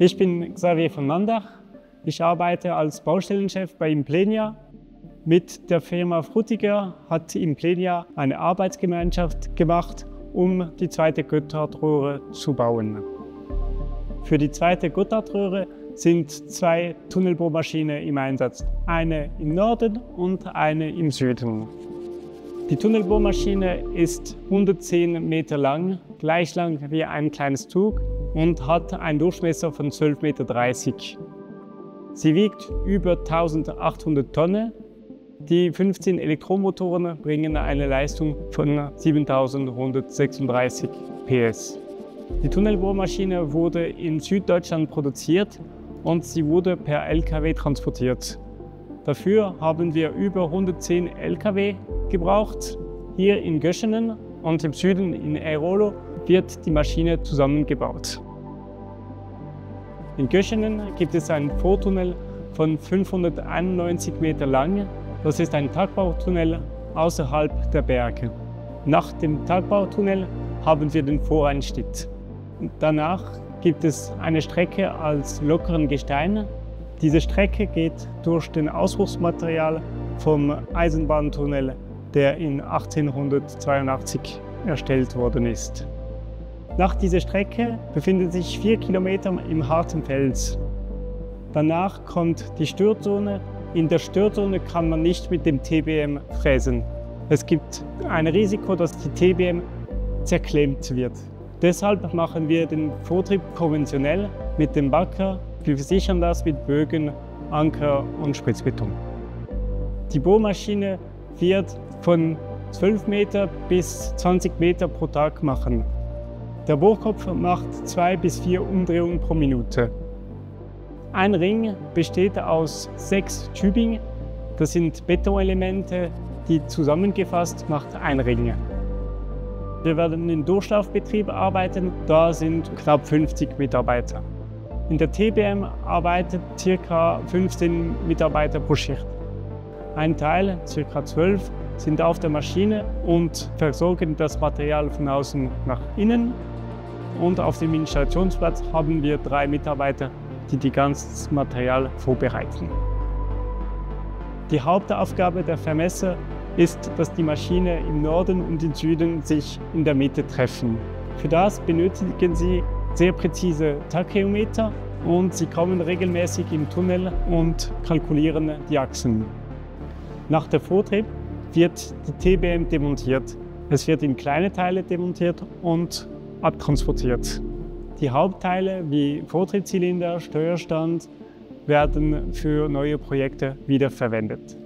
Ich bin Xavier von Mandach. Ich arbeite als Baustellenchef bei Implenia. Mit der Firma Frutiger hat Implenia eine Arbeitsgemeinschaft gemacht, um die zweite Gotthardröhre zu bauen. Für die zweite Gotthardröhre sind zwei Tunnelbohrmaschinen im Einsatz, eine im Norden und eine im Süden. Die Tunnelbohrmaschine ist 110 Meter lang, gleich lang wie ein kleines Zug und hat einen Durchmesser von 12,30 Meter. Sie wiegt über 1800 Tonnen. Die 15 Elektromotoren bringen eine Leistung von 7136 PS. Die Tunnelbohrmaschine wurde in Süddeutschland produziert und sie wurde per LKW transportiert. Dafür haben wir über 110 LKW gebraucht. Hier in Göschenen und im Süden in Airolo wird die Maschine zusammengebaut. In Göschenen gibt es einen Vortunnel von 591 Meter lang. Das ist ein Tagbautunnel außerhalb der Berge. Nach dem Tagbautunnel haben wir den Voreinstitt. Danach gibt es eine Strecke als lockeren Gestein. Diese Strecke geht durch den Ausbruchsmaterial vom Eisenbahntunnel, der in 1882 erstellt worden ist. Nach dieser Strecke befindet sich vier Kilometer im harten Fels. Danach kommt die Stürzone. In der Stürzone kann man nicht mit dem TBM fräsen. Es gibt ein Risiko, dass die TBM zerklemmt wird. Deshalb machen wir den Vortrieb konventionell mit dem Bagger. Wir versichern das mit Bögen, Anker und Spritzbeton. Die Bohrmaschine wird von 12 Meter bis 20 Meter pro Tag machen. Der Bohrkopf macht zwei bis vier Umdrehungen pro Minute. Ein Ring besteht aus sechs Tübingen. Das sind Betonelemente, die zusammengefasst macht ein Ring. Wir werden im Durchlaufbetrieb arbeiten, da sind knapp 50 Mitarbeiter. In der TBM arbeitet ca. 15 Mitarbeiter pro Schicht. Ein Teil, ca. 12, sind auf der Maschine und versorgen das Material von außen nach innen und auf dem Installationsplatz haben wir drei Mitarbeiter, die die ganze Material vorbereiten. Die Hauptaufgabe der Vermesser ist, dass die Maschine im Norden und im Süden sich in der Mitte treffen. Für das benötigen sie sehr präzise Tachymeter und sie kommen regelmäßig im Tunnel und kalkulieren die Achsen. Nach der Vortrieb wird die TBM demontiert. Es wird in kleine Teile demontiert und abtransportiert. Die Hauptteile wie Vortriebszylinder, Steuerstand werden für neue Projekte wiederverwendet.